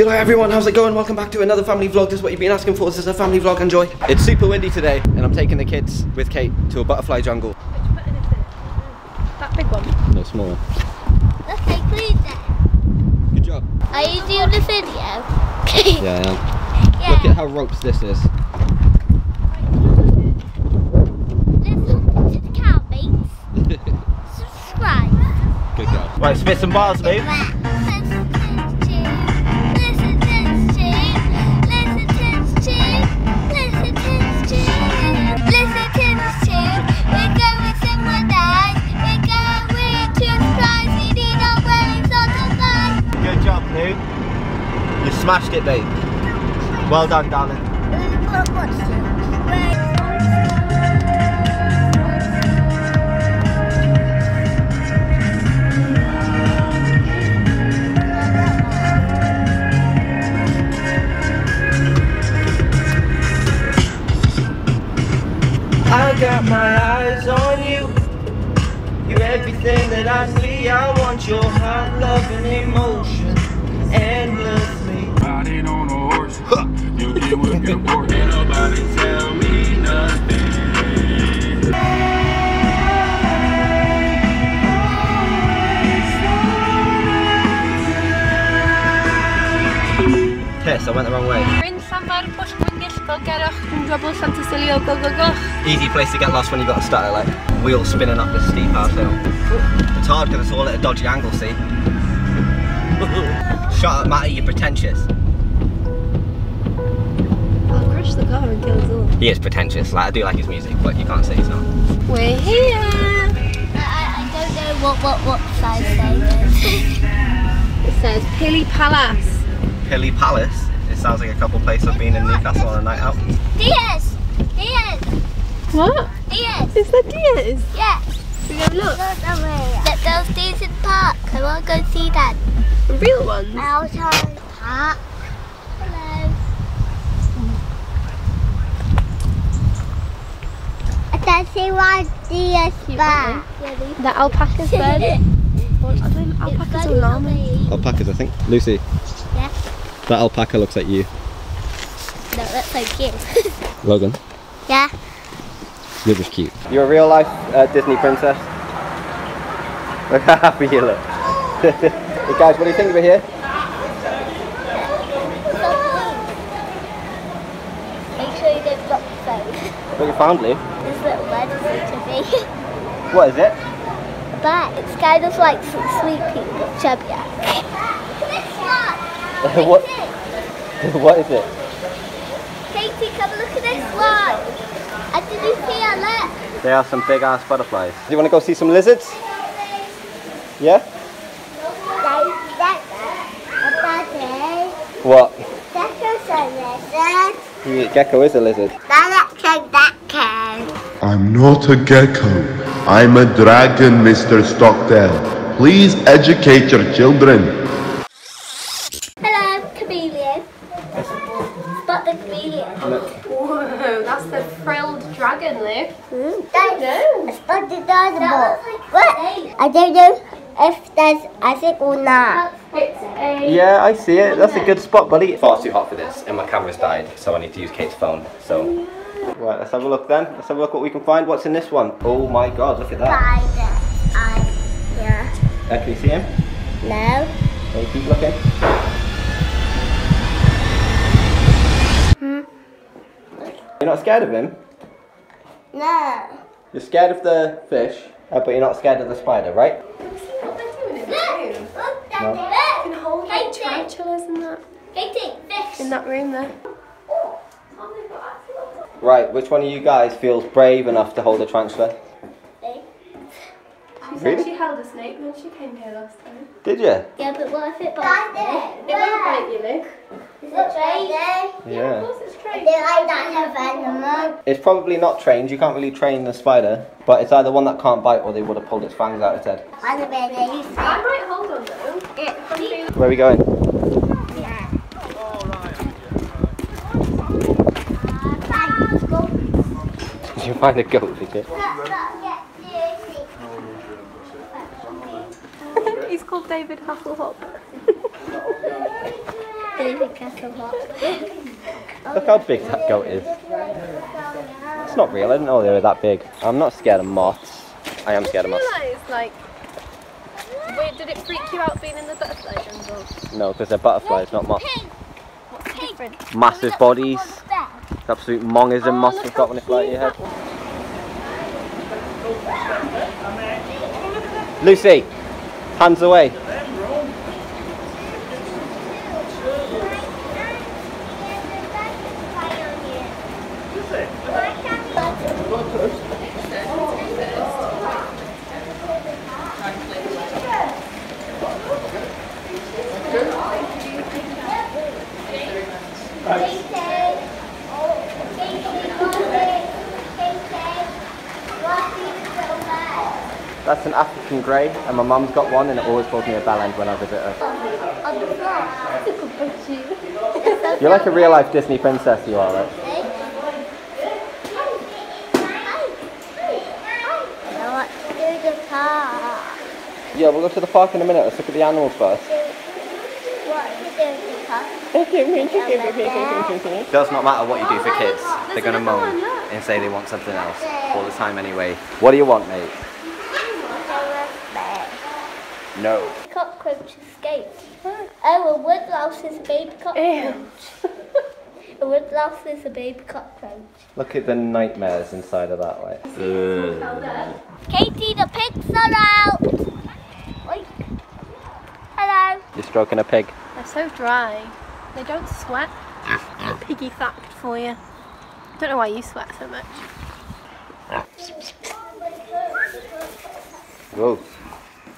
Hello everyone, how's it going? Welcome back to another family vlog. This is what you've been asking for. This is a family vlog, enjoy. It's super windy today and I'm taking the kids with Kate to a butterfly jungle. That big one. No, small one. Okay, clean there. Good job. Are you doing the video? Yeah, I am. yeah. Look at how ropes this is. Let's to the cow mates. Subscribe. Good girl. Right, spit some bars, babe. Smashed it, babe. Well done, darling. I got my eyes on you. You're everything that I see. I want your heart, love, and emotion endlessly. What. Ain't nobody tell me nothing. Piss, I went the wrong way. Bryn Llanfair, Pwll Gwyngyll, Golgerwch, Drwbl, Llantysilio, go go go. Easy place to get lost when you've got a start at like wheels spinning up this steep house hill. It's hard because it's all at a dodgy angle, see? Shut up, Matty, you're pretentious. The car and kill us all. He is pretentious, like I do like his music, but you can't say he's not. We're here. I don't know what what what size they. It says Pilly Palace. Hilly Palace. It sounds like a couple places have been in Newcastle on a night out. Diaz, Diaz, What? Diaz. Is that Diaz? Yeah. We go look. Let those things in the park. I want to go see that. The real ones. Outside park. Hello. I can see one Diaz Cute. The alpacas then. What are them? Alpacas or llamas? Alpacas, I think. Lucy, Yeah. that alpaca looks like you. No, that's so cute. Logan, yeah. you're just cute. You're a real life uh, Disney princess. Look how happy you look. hey guys, what do you think over here? Make sure you don't drop the phone. What you found, Lou? This is to me. What is it? But it's kind of like some sweet pea, but chubbier. what? what is it? Katie, come look at this one! And did you see a look? They are some big ass butterflies. Do you want to go see some lizards? Yeah? What? Yeah, gecko is a lizard. I'm not a gecko. I'm a dragon, Mr. Stockdale. Please educate your children. Hello, chameleon. Spot the chameleon. Whoa, that's the frilled dragon, Luke. That's No. Spot the dinosaur. What? I don't know if there's Isaac or not. It's a. Yeah, I see it. That's a good spot, buddy. Far too hot for this, and my camera's died, so I need to use Kate's phone. So, right, let's have a look then. Let's have a look what we can find. What's in this one? Oh my God, look at that. Spider. I, yeah. Uh, can you see him? No. Okay, keep looking. Hmm. You're not scared of him? No. You're scared of the fish, uh, but you're not scared of the spider, right? What they're doing in this room? Look, No. You can hold like tarantulas in that Katie, fish. in that room there. Right, which one of you guys feels brave enough to hold a tarantula? She said Really? she held a snake when she came here last time. Did you? Yeah, but what if it bites me? It won't bite you, Luke. Is it trained? Yeah. course it's I trained. do like that have animal. It's probably not trained. You can't really train the spider, but it's either one that can't bite or they would have pulled its fangs out its head. I'm a bit I might hold on though. If I'm feeling Where are we going? Yeah. Did you find a goat, did you? He's called David Hasselhoff. David Hasselhoff. Look how big that goat is. It's not real. I didn't know they were that big. I'm not scared of moths. I am scared of moths. realise, like, wait, did it freak you out being in the butterfly jungle? No, because they're butterflies, not moths. What's the difference? Massive bodies. Absolute mongers and Oh, moths look you've got when they fly at your head. Lucy, hands away. That's grey, and my mum's got one, and it always calls me a bellend when I visit her. You're like a real life Disney princess, you are, right? Now let's do the park. Yeah, we'll go to the park in a minute. Let's look at the animals first. What to the park? It does not matter what you do for kids. They're gonna moan and say they want something else all the time anyway. What do you want, mate? No. Cockroach escaped. Oh, a woodlouse is a baby cockroach. a woodlouse is a baby cockroach. Look at the nightmares inside of that way. Katie, the pigs are out. Oi. Hello. You're stroking a pig. They're so dry. They don't sweat. Piggy fact for you. Don't know why you sweat so much. Whoa.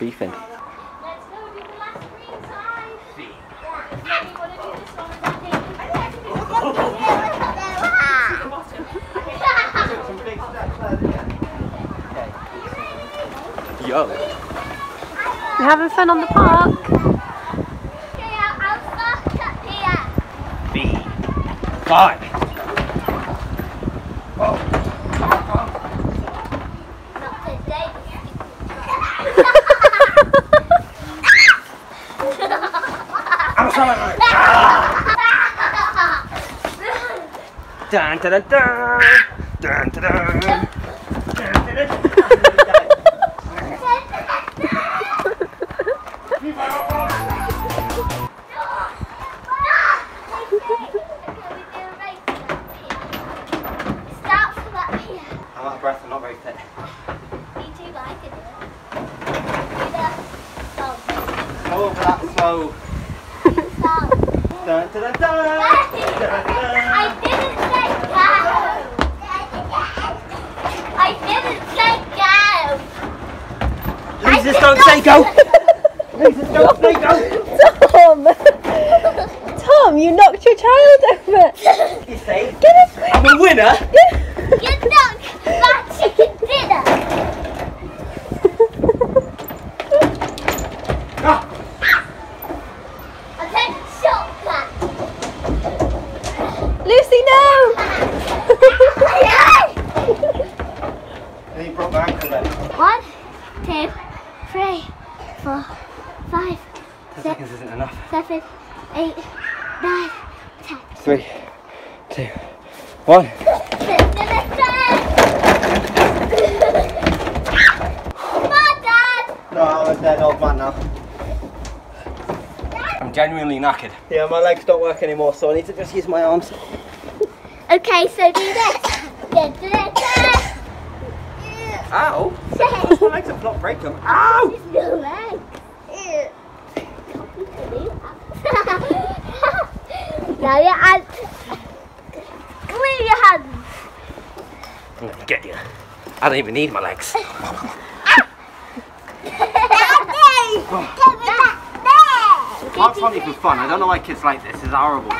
Beefing. Yo. You're having fun on the park? Okay, I'll, I'll start up here. B. Five. Not today. Dun, dun, dun, dun. Dun, dun, dun. Dun, dun, dun. I'm out of breath. I'm not very fit. Me too, but I can do it. Do the song. Go over that slow. Song. Dun, dun, dun, dun. I didn't say go. I didn't say go. Losers don't say go. Losers don't say go. Tom! Tom, you knocked your child over! You say Get us I'm a winner. You knocked that chicken dinner. Ah, I take a shortcut. Lucy, no! And he broke my ankle then. One, two, three, four, five, Ten seconds isn't enough. seven, eight, nine, ten. Three, two, one. Come on, Dad. No, I'm a dead old man now. I'm genuinely knackered. Yeah, my legs don't work anymore, so I need to just use my arms. Okay, so do this. Ow! Say, my legs have not break them. Ow! legs. now your hands. Clear your hands. I'm gonna get you. I don't even need my legs. Daddy! Give me back there. Park's not even fun. I don't know why kids like this. It's horrible.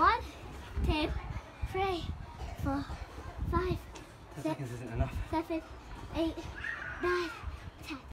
One, two, three, four, five, Ten six,